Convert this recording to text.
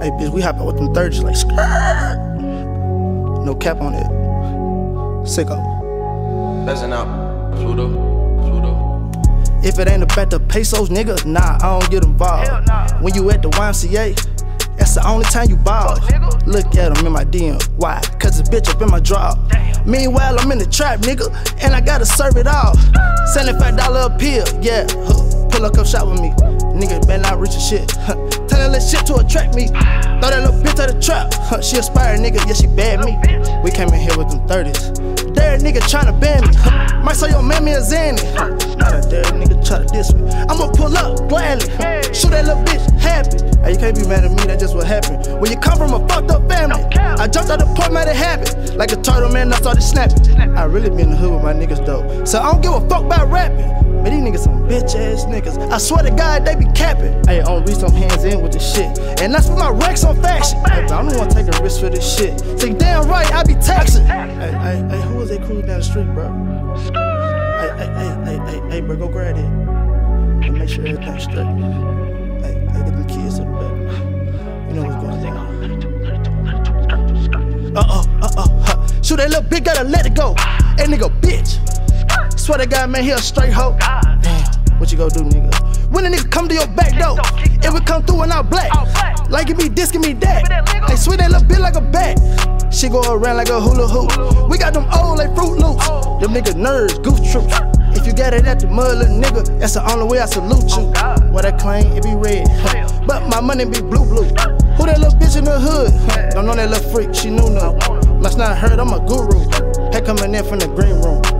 Hey, bitch, we hopping with them 30s like skirt. No cap on it. Sicko. Buzzing out. Pluto. Pluto. If it ain't about the pesos, nigga, nah, I don't get involved. nah. When you at the YMCA, that's the only time you ball. Fuck. Look at him in my DM. Why? Cause the bitch up in my draw. Damn. Meanwhile, I'm in the trap, nigga, and I gotta serve it all. $75 a pill, yeah. Huh. Pull up, come shop with me. Nigga better not reach a shit. Huh. Tell that little shit to attract me. Throw that little bitch out the trap. Huh. She aspired, nigga, yeah, she bad me. We came in here with them 30s. Dare nigga tryna ban me. Huh. Might say your mammy is in it. Huh. Not a dare nigga try to diss me. I'ma pull up gladly. Huh. Shoot that little bitch happy. Hey, you can't be mad at me, that's just what happened. When you come from a fucked up family, No I jumped out the it happen. Like a turtle, man, I started snapping. I really be in the hood with my niggas though. So I don't give a fuck about rapping. But these niggas some bitch ass niggas. I swear to God, they be capping. Hey, on reach some hands in with this shit. And that's for my Rex on fashion. Hey, I don't wanna take a risk for this shit. Say, damn right, I be taxing. Hey, hey, hey, who was they cruising down the street, bro? Hey, hey, hey, hey, hey, hey, bro, go grab it. And make sure everything's straight. Hey, hey, get Shoot that little bitch, gotta let it go. Hey, nigga, bitch. Swear to God, man, he a straight hoe. Damn, what you gonna do, nigga? When a nigga come to your back door, it would come through and I black. Like it be this, give me that. that. They sweet that little bit like a bat. She go around like a hula hoop. We got them old like Fruit Loops. Them niggas nerds, goof troops. If you got it at the mud, little nigga, that's the only way I salute you. What I claim, it be red. But my money be blue, blue. Who that little bitch in the hood? Don't know that little freak, she knew no. Must not heard, I'm a guru. Head coming in from the green room.